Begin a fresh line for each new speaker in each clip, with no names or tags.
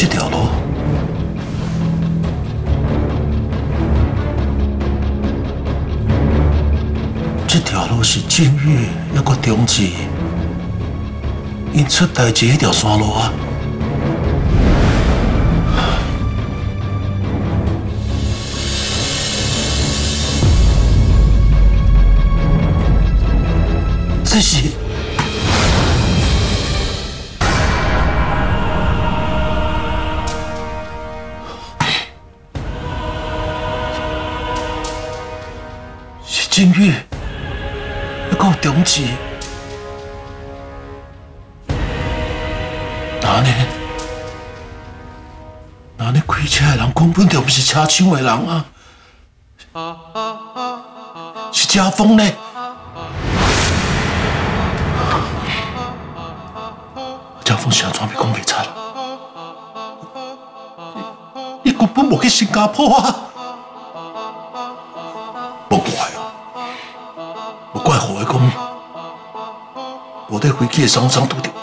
这条路，这条路是监狱一个中志因出代志迄条山路啊。这是。金玉，一个中志，那呢？那呢？开车的人根本就不是车厂的人啊，是家风呢。家风是安怎被讲袂出？伊根本无去新加坡啊！外公，我在回去的上上拄着。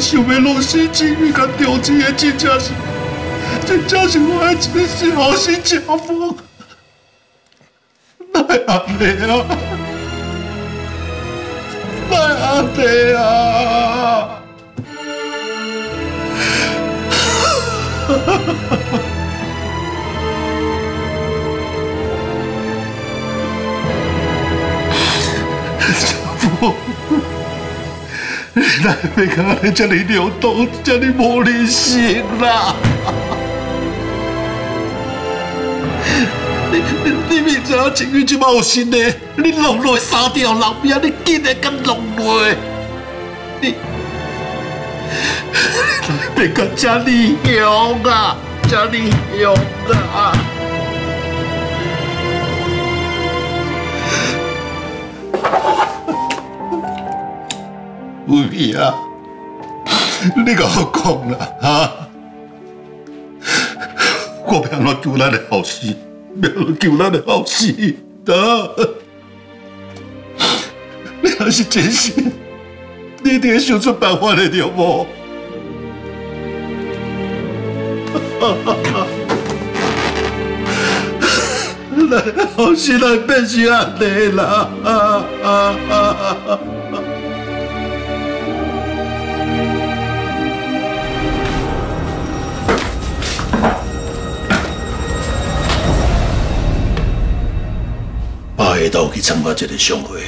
想要落实金玉甲调子的，真正是，真正是我的真心好心家风，奈安尼啊，奈安尼哪会讲你这么流动，这么无理性啦？你你你明知影情侣这么有心的，你弄落三条人命，你竟然敢弄落？你别讲这么凶啊，这么凶啊！有义啊！你甲我讲啦，哈！我不要乱救咱的后事，不要乱救咱的后事，得！你若是真心，你一定会想出办法的，对无？咱后事来变成安尼啦！啊啊啊下昼去参加这个商会，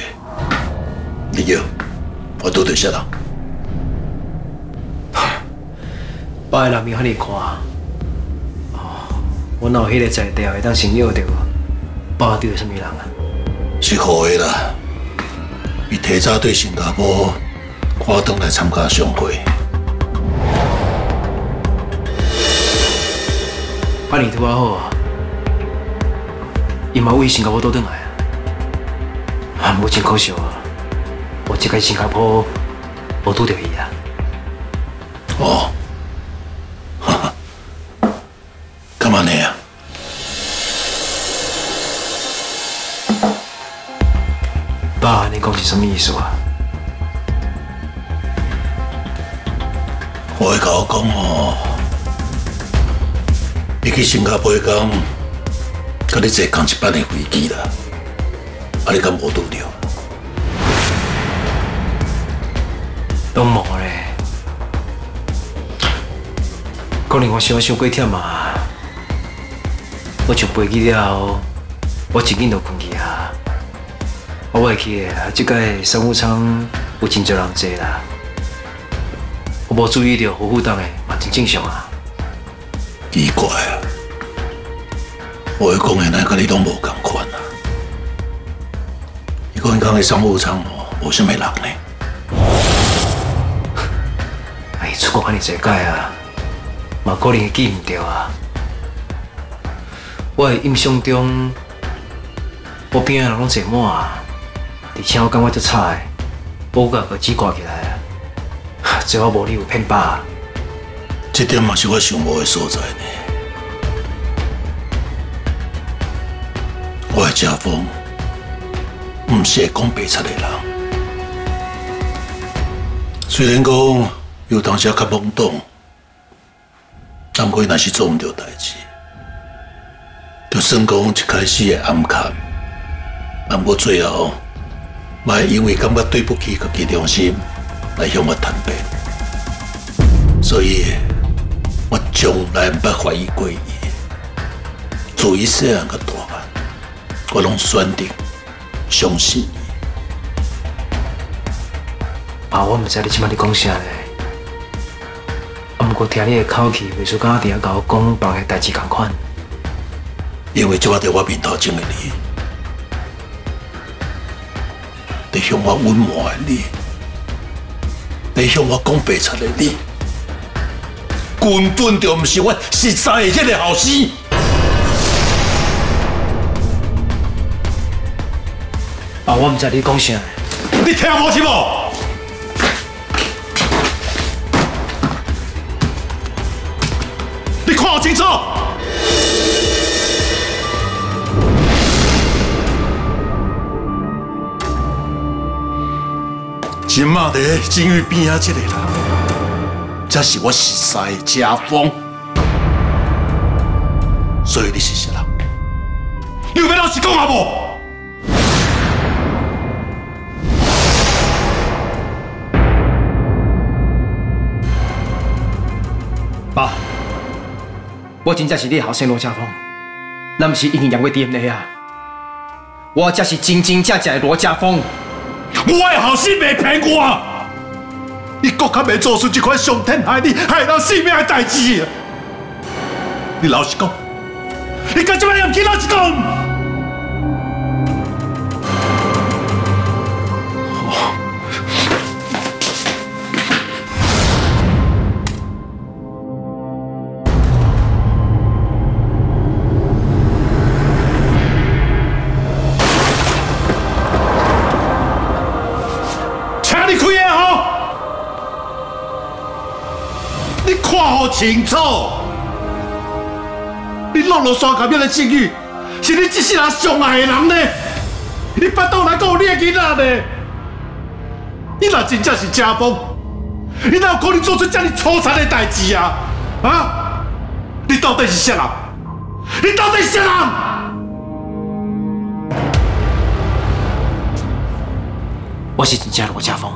你叫我拄着啥人？
八个人面遐尼看，哦，我哪有迄个才调会当成约着？八对什么人啊？
是何的啦？伊提早对新加坡跨党来参加商会。
阿尼拄啊好啊，伊嘛为新加坡倒转来。啊，无真可惜啊！我即个新加坡无拄到伊啊。
哦，哈哈，干嘛呢呀？
爸，你讲是什么意思啊？
我会甲我讲哦，你去新加坡讲，甲你坐同一班的飞机啦。啊！你敢无拄着？
都无咧，可能我想想过忝啊！我上飞机了后，我一紧就困去啊！我会去的，这个商务舱有真多人坐啦，我无注意到服务档的，嘛真正常啊！
奇怪啊！我会讲的，那甲你拢无共款啊！健康的商务舱哦，无什么人呢？
哎，出国安尼坐解啊，嘛可能记唔到啊。我的印象中，我边仔人拢坐满啊，而且我感觉足差的，我甲个纸挂起来啊，最后无理由骗吧。
这点嘛是我想无的所在呢。我的家风，唔是会讲白贼的人。虽然讲有当时较懵懂，但过若是做唔到代志，就算讲一开始会暗坎，但过最后，嘛因为感觉对不起家己良心，来向我坦白。所以。我从来毋捌怀疑过伊，做伊细汉个大汉，我拢选定相信你。
爸，我唔知你即摆在讲啥咧，啊，不过听你的口气，袂输刚刚伫遐甲我讲别个代志共款。
因为即摆在我面头前的你，在向我温柔的你，在向我讲白贼的你。根本就唔是我实在的迄个后生。
我唔知你讲啥，
你听无是无？你看清楚！今麦在监狱边啊，这个人。这是我实在的家风，所以你是啥人？你有要老实讲啊无？
我真正是你的后生罗家峰，那不是已经养过 DNA 啊？我才是真真正正的罗家峰。
我的后生没骗我。你国较未做出这款伤天害理、害人性命的代志。你老实讲，你干这么样去老实讲？清楚，你落落山下面的境遇，是你这世人上爱的人呢？你巴肚来讲你的囡仔呢？你若真正是家风，你哪有可能做出这么粗残的代志啊？啊？你到底是啥人？你到底是啥人？
我是真正罗家风，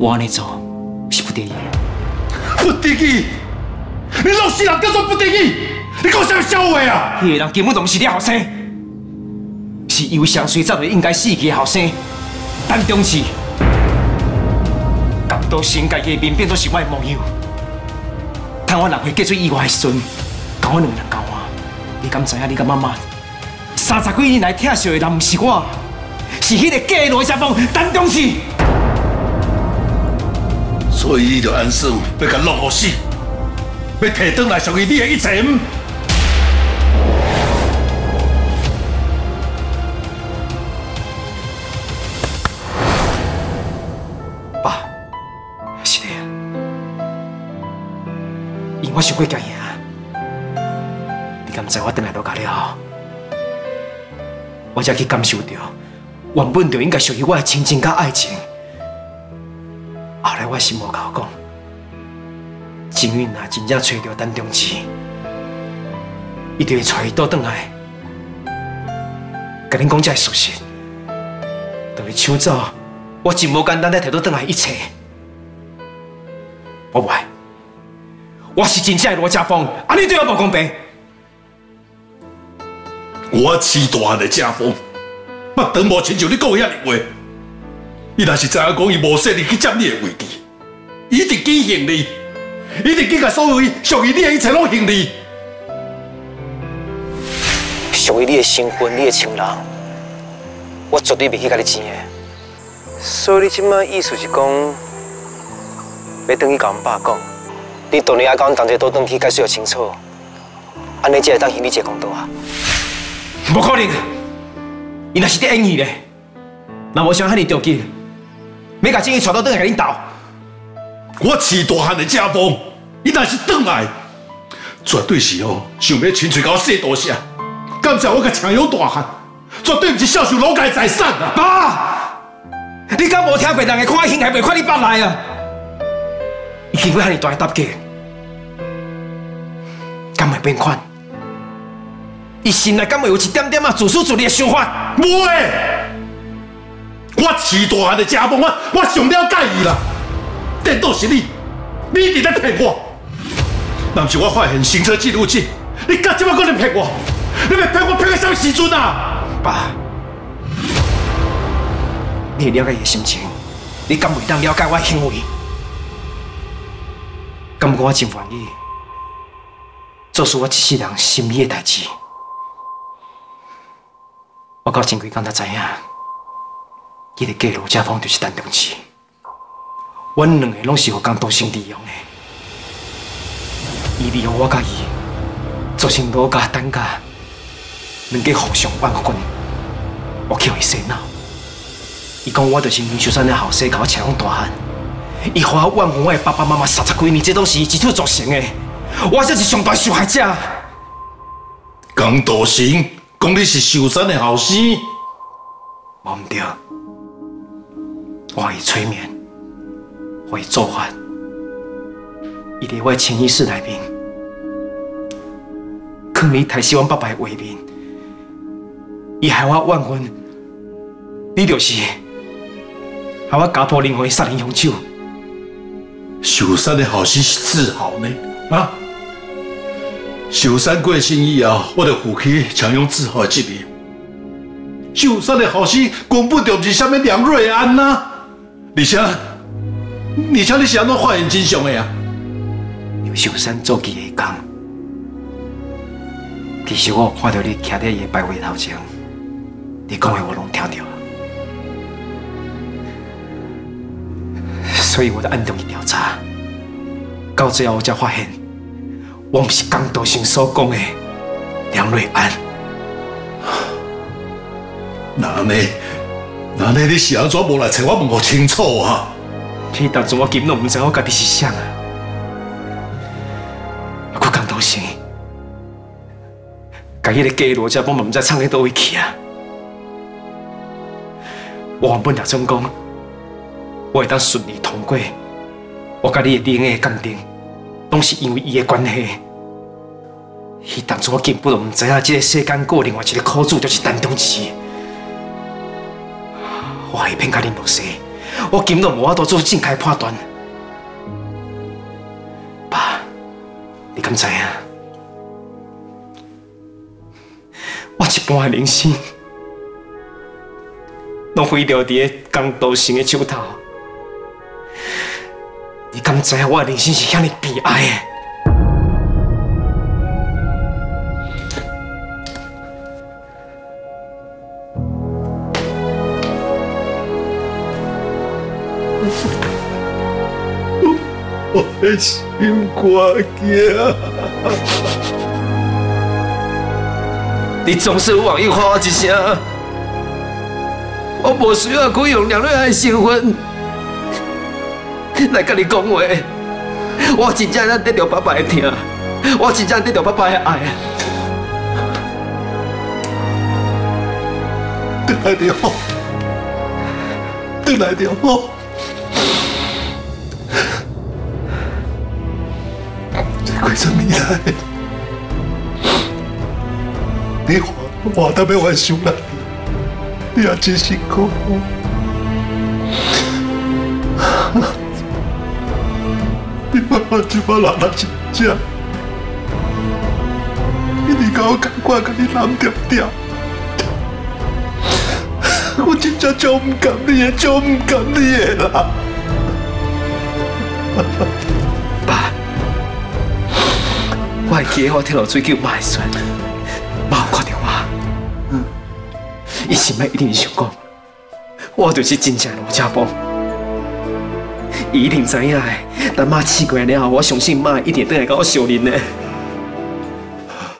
我安尼做是不得已。
不得已，你老死人叫做不得已，你讲啥笑话啊？
迄个人根本就不是你后生，是因为上水早就应该死去的后生，陈忠志，感到新界的面变作是我的盟友，当我人会嫁出意外的时阵，讲我两人交换，你敢知影？你敢妈妈？三十几年来疼惜的人不是我，是迄个假罗家峰陈忠志。
所以你就安算要甲落好死，要摕回来属于你的一切。
爸，是的，因我想过惊赢，你敢知我回来到家了，我才去感受到原本就应该属于我的亲情甲爱情。我心魔甲我讲，金运啊，真正找到陈忠志，一定会带伊倒转来，甲恁讲这个事实，等于抢走我真无简单的摕倒转来一切。我不爱，我是真正的罗家峰，安尼对我无公平。
我饲大汉的家风，我当无亲像你讲遐尼话。伊若是知影讲伊无说你去占你的位置，一定去行你，一定去甲所有属于你的一切拢行你。
属于你的身份，你的情人，我绝对袂去甲你争的。所以你即摆意思是讲，要等去甲阮爸讲，你当年爱甲阮同齐倒转去解释清楚，安尼才会当行你这公道啊！不可能，伊若是在演戏咧，那无想遐尼着急，要甲正义带到倒来甲恁斗。
我饲大汉的家风，伊若是倒来，绝对是哦，想要亲嘴甲我说多谢，感谢我甲强勇大汉，绝对毋是孝顺老家财产啊！
爸，你敢无听过人的看戏还袂看你爸来啊？伊经过遐尼大的打击，敢会变款？伊心内敢会有一点点啊自私自利的想法？
袂，我饲大汉的家风，我我上了解伊啦。电脑是你，你一直在骗我。若是我发现行车记录器，你干怎么可能骗我？你要骗我骗到什么时阵啊？
爸，你了解伊的心情，你敢袂当了解我的行为？敢不过我真愿意做出我一世人心意的代志。我到前几工才知影，伊个嫁罗家芳就是陈东市。阮两个拢是互江多生利用的，伊利用我甲伊，造成罗家单家两个互相怨恨。我叫伊洗脑，伊讲我就是林秀山的后生，甲我抢大汉。伊害我怨恨我的爸爸妈妈三十几年，这拢是伊一手造成的。我才是上大受害者。
江道生讲你是秀山的后生，
无毋对，我伊催眠。会做法，伊伫我潜意识内面，可能太喜欢爸爸的画面，伊害我怨恨，你就是害我家破人亡、杀人凶手。
秀山的后生是自豪呢啊！秀山过身以后，我就负起强用自豪的责任。秀山的后生根本就不是什么梁瑞安呐，而且。你瞧，你是安怎发现真相的呀？
刘秀山做记的工，其实我看到你徛在伊的摆位头前，你讲的我拢听到了，所以我在暗中去调查，到最后我才发现，我不是江道生所讲的梁瑞安。
那呢？那呢？你是安怎无来找我问个清楚啊？
你当初我根本都唔知我家己是谁啊！我讲多声，家迄个假罗家帮嘛唔知藏喺倒位去啊！我原本打算讲，我会当顺利通过，我甲你的 DNA 鉴定，拢是因为伊的关系。伊当初我根本都唔知影，这个世间过另外一个苦主就是陈东志，我还骗甲你无死。我根本无法度做正确判断，爸，你敢知影？我一半的人生，拢毁掉伫个江道生的手头，你敢知影我的人生是遐尼悲哀的？
我的心肝惊，
你总是忘记话一声，我无需要可以用两人的身份来跟你讲话，我真正在得到爸爸的疼，我真正得到爸爸的爱。
得来就好，得来就好。为什么来？你话话都要完想了，你也真辛苦。你慢慢就把人拉进家，你你搞我赶快跟你拦掉掉。我真正就唔敢你，就唔敢你啦。
我记得我听到追求妈的酸，妈有看到我，嗯，伊心内一定想讲，我就是真正的罗家宝，伊一定知影的。但妈试过了后，我相信妈一定会来跟我相认的。